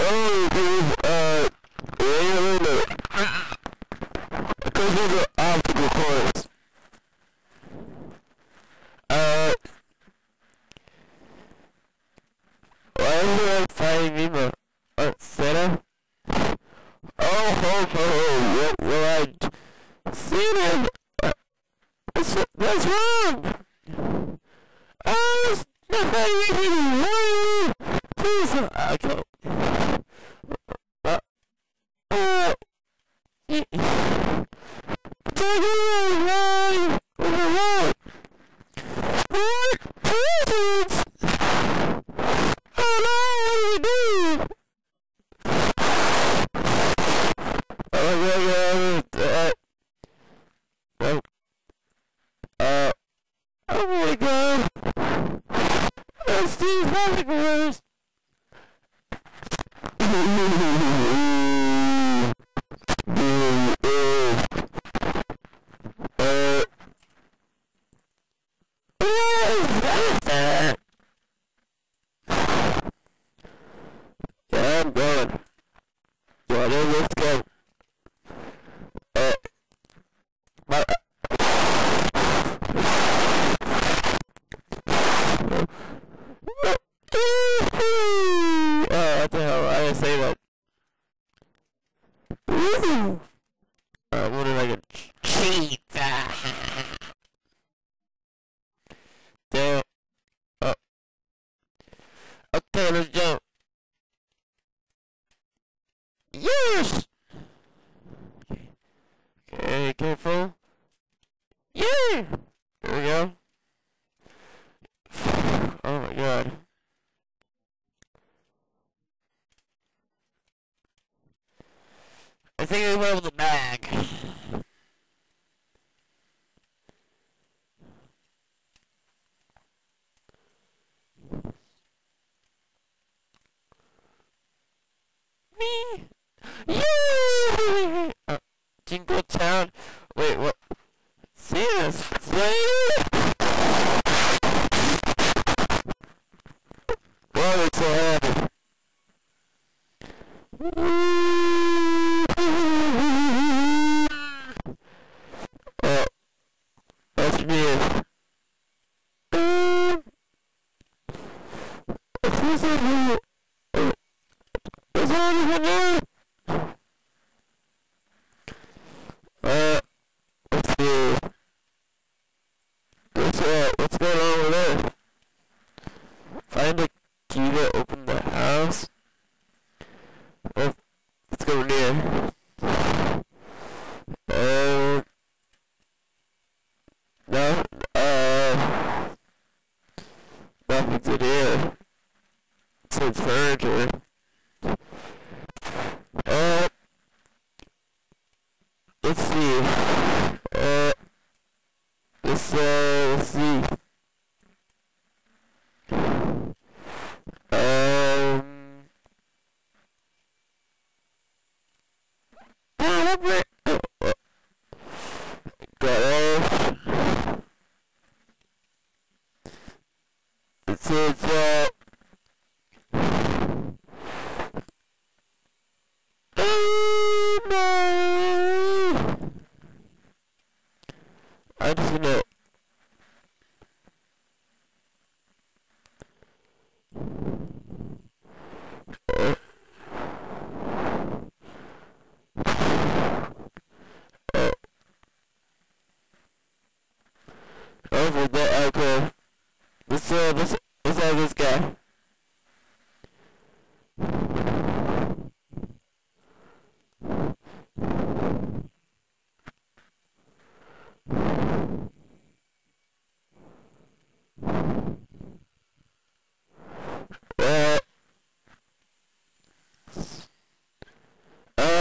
Oh, dude, uh, wait a minute. Uh-uh. Because of the Holy Ghost. let's jump! Yes! Okay, careful. Uh, Jingle Town. Wait, what? Santa's playing. Well, it's a Oh, that's weird. Is there anyone there? esse, é, esse I just want to over that. Let's uh let's let's have this guy.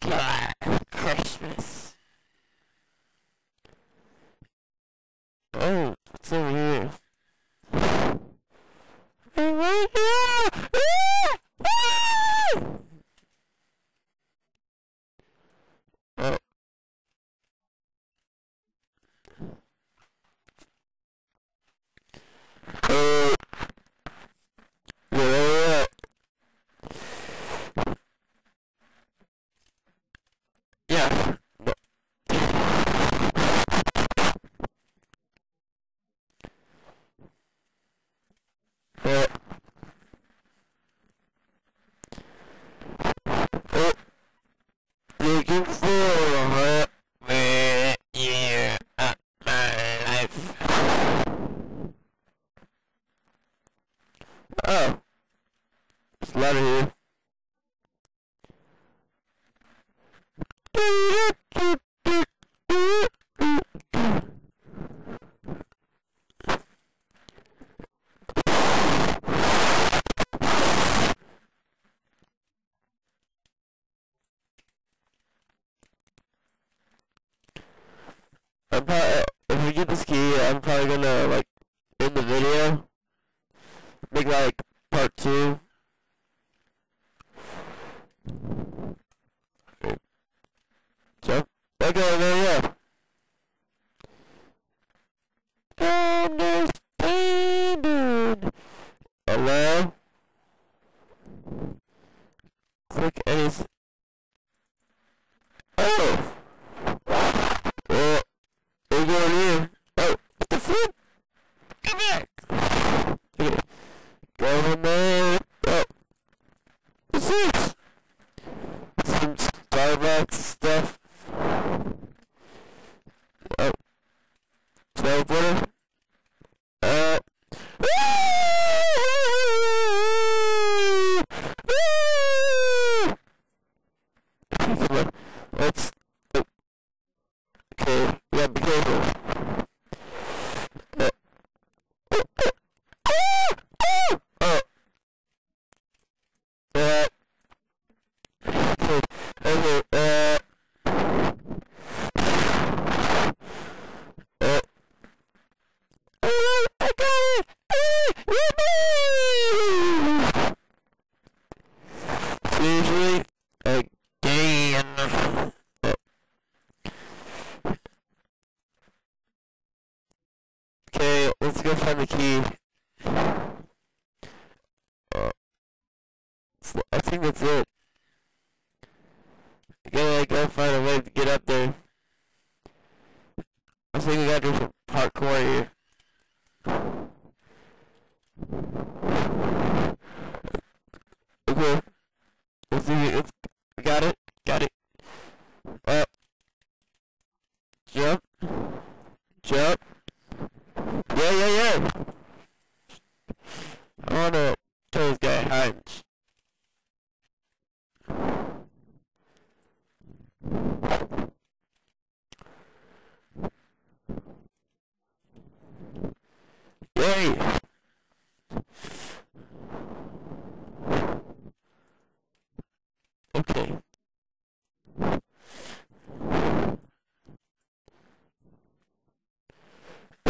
Dracula. gonna uh, like end the video. Make that like part two. So, okay, there you go. bro. seriously? Again. Okay, let's go find the key. Uh, I think that's it. I gotta go find a way to get up there. I think we gotta do some parkour here.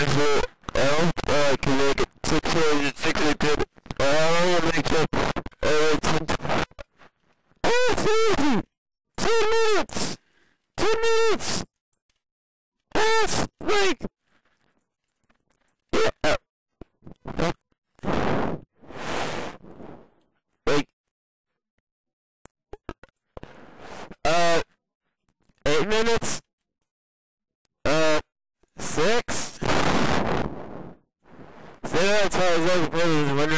measure L, uh, or I can make it 666 or I want make it, uh, it's, it's easy! Two minutes! Two minutes! That's like, yeah, uh, uh, eight minutes? за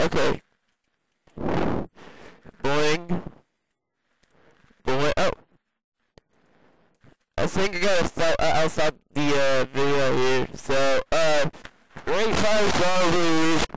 Okay. Boing. Boing. Oh. I think I gotta stop. Uh, I'll stop the uh, video here. So, uh, rate five star.